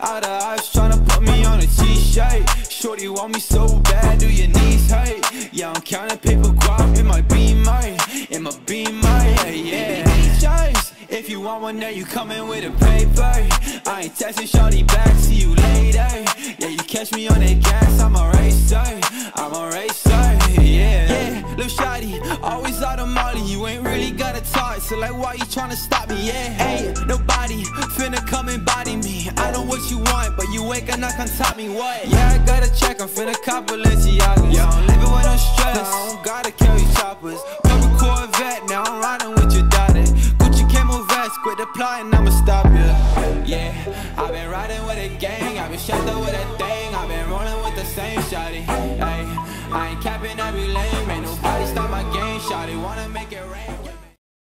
Out of eyes tryna put me on a t-shirt. Shorty want me so bad, do your knees hurt? Yeah, I'm counting paper guap in my beamer, in my beamer, yeah, yeah. Choice. If you want one, then you coming with a paper. I ain't texting shorty back, see you later. Yeah, you catch me on that gas, ain't really gotta talk, so like why you tryna stop me, yeah? Hey, nobody finna come and body me. I know what you want, but you ain't gonna come top me, what? Yeah, I gotta check, I'm finna cop Balenciagas. I'm living with no stress, I don't gotta carry choppers. Purple Corvette, now I'm riding with your daughter. Gucci camo vest, quit applying, I'ma stop you. Yeah, I've been riding with a gang, I've been up with a thing, I've been rolling with the same shawty. Hey, I ain't capping every lane, shawty wanna make it rain.